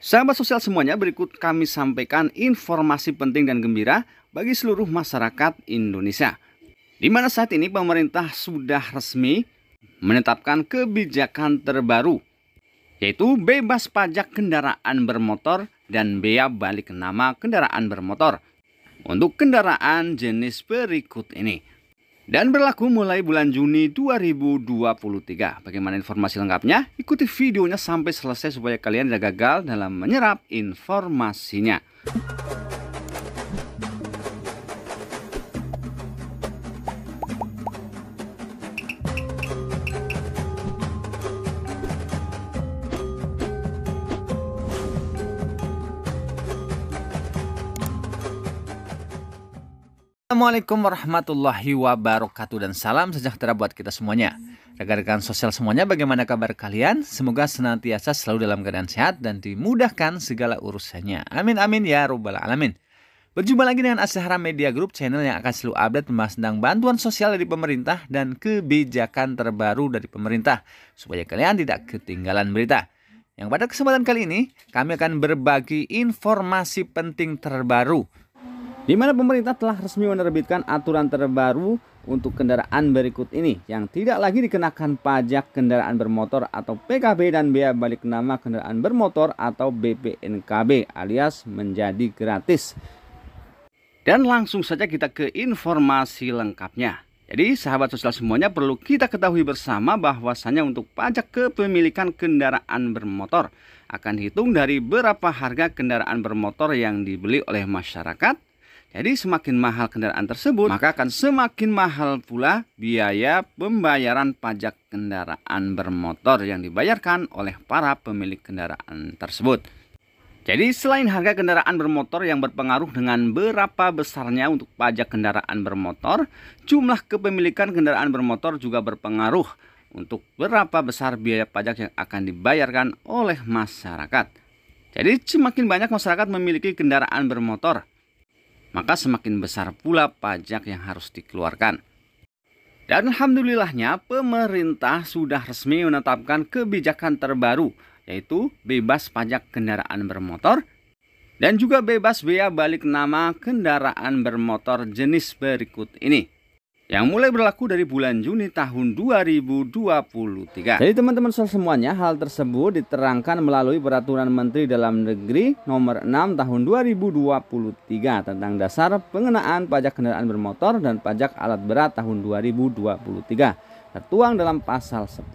Sahabat sosial semuanya, berikut kami sampaikan informasi penting dan gembira bagi seluruh masyarakat Indonesia. Di mana saat ini pemerintah sudah resmi menetapkan kebijakan terbaru, yaitu bebas pajak kendaraan bermotor dan bea balik nama kendaraan bermotor untuk kendaraan jenis berikut ini. Dan berlaku mulai bulan Juni 2023. Bagaimana informasi lengkapnya? Ikuti videonya sampai selesai supaya kalian tidak gagal dalam menyerap informasinya. Assalamualaikum warahmatullahi wabarakatuh dan salam sejahtera buat kita semuanya. Rekan-rekan sosial semuanya, bagaimana kabar kalian? Semoga senantiasa selalu dalam keadaan sehat dan dimudahkan segala urusannya. Amin amin ya robbal alamin. Berjumpa lagi dengan Asyahara Media Group, channel yang akan selalu update membahas tentang bantuan sosial dari pemerintah dan kebijakan terbaru dari pemerintah, supaya kalian tidak ketinggalan berita. Yang pada kesempatan kali ini, kami akan berbagi informasi penting terbaru di mana pemerintah telah resmi menerbitkan aturan terbaru untuk kendaraan berikut ini yang tidak lagi dikenakan pajak kendaraan bermotor atau PKB dan bea balik nama kendaraan bermotor atau BPNKB alias menjadi gratis. Dan langsung saja kita ke informasi lengkapnya. Jadi sahabat sosial semuanya perlu kita ketahui bersama bahwasanya untuk pajak kepemilikan kendaraan bermotor akan dihitung dari berapa harga kendaraan bermotor yang dibeli oleh masyarakat jadi semakin mahal kendaraan tersebut, maka akan semakin mahal pula biaya pembayaran pajak kendaraan bermotor yang dibayarkan oleh para pemilik kendaraan tersebut. Jadi selain harga kendaraan bermotor yang berpengaruh dengan berapa besarnya untuk pajak kendaraan bermotor, jumlah kepemilikan kendaraan bermotor juga berpengaruh untuk berapa besar biaya pajak yang akan dibayarkan oleh masyarakat. Jadi semakin banyak masyarakat memiliki kendaraan bermotor, maka semakin besar pula pajak yang harus dikeluarkan. Dan alhamdulillahnya pemerintah sudah resmi menetapkan kebijakan terbaru yaitu bebas pajak kendaraan bermotor dan juga bebas bea balik nama kendaraan bermotor jenis berikut ini yang mulai berlaku dari bulan Juni tahun 2023. Jadi teman-teman semuanya hal tersebut diterangkan melalui peraturan Menteri Dalam Negeri nomor 6 tahun 2023 tentang dasar pengenaan pajak kendaraan bermotor dan pajak alat berat tahun 2023 tertuang dalam pasal 10.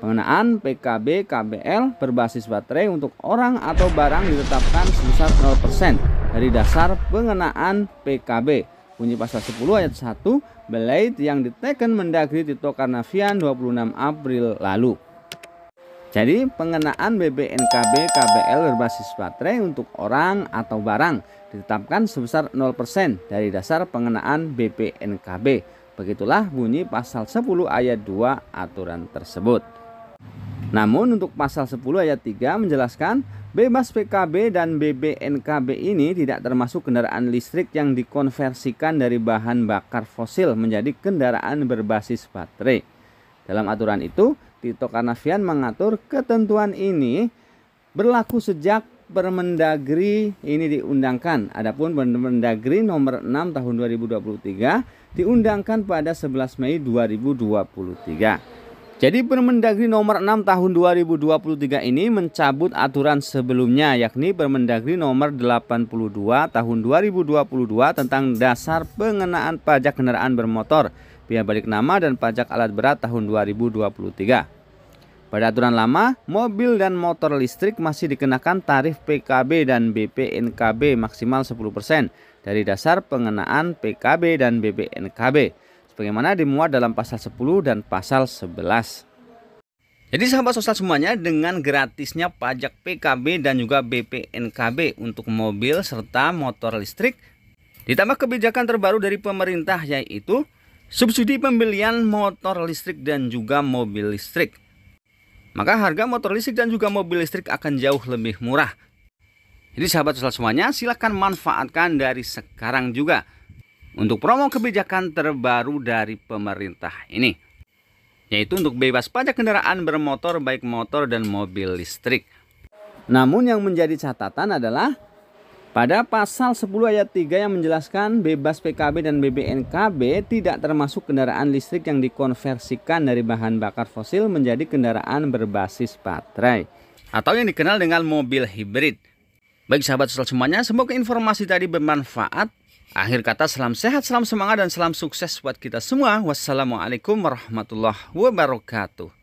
Pengenaan PKB KBL berbasis baterai untuk orang atau barang ditetapkan sebesar 0% dari dasar pengenaan PKB Bunyi pasal 10 ayat 1 Blade yang diteken Mendagri Tito Karnavian 26 April lalu. Jadi pengenaan BBNKB KBL berbasis baterai untuk orang atau barang ditetapkan sebesar 0% dari dasar pengenaan BPNKB. Begitulah bunyi pasal 10 ayat 2 aturan tersebut. Namun untuk pasal 10 ayat 3 menjelaskan Bebas PKB dan BBNKB ini tidak termasuk kendaraan listrik yang dikonversikan dari bahan bakar fosil menjadi kendaraan berbasis baterai. Dalam aturan itu, Tito Karnavian mengatur ketentuan ini berlaku sejak Permendagri ini diundangkan. Adapun Permendagri nomor 6 tahun 2023 diundangkan pada 11 Mei 2023. Jadi Permendagri nomor 6 tahun 2023 ini mencabut aturan sebelumnya yakni Permendagri nomor 82 tahun 2022 tentang dasar pengenaan pajak kendaraan bermotor, biaya balik nama dan pajak alat berat tahun 2023. Pada aturan lama, mobil dan motor listrik masih dikenakan tarif PKB dan BPNKB maksimal 10% dari dasar pengenaan PKB dan BPNKB sebagaimana dimuat dalam pasal 10 dan pasal 11. Jadi sahabat sosial semuanya dengan gratisnya pajak PKB dan juga BPNKB untuk mobil serta motor listrik ditambah kebijakan terbaru dari pemerintah yaitu subsidi pembelian motor listrik dan juga mobil listrik. Maka harga motor listrik dan juga mobil listrik akan jauh lebih murah. Jadi sahabat sosial semuanya silahkan manfaatkan dari sekarang juga untuk promo kebijakan terbaru dari pemerintah ini yaitu untuk bebas pajak kendaraan bermotor baik motor dan mobil listrik. Namun yang menjadi catatan adalah pada pasal 10 ayat 3 yang menjelaskan bebas PKB dan BBNKB tidak termasuk kendaraan listrik yang dikonversikan dari bahan bakar fosil menjadi kendaraan berbasis baterai atau yang dikenal dengan mobil hibrid. Baik sahabat semuanya, semoga informasi tadi bermanfaat. Akhir kata salam sehat, salam semangat dan salam sukses buat kita semua. Wassalamualaikum warahmatullahi wabarakatuh.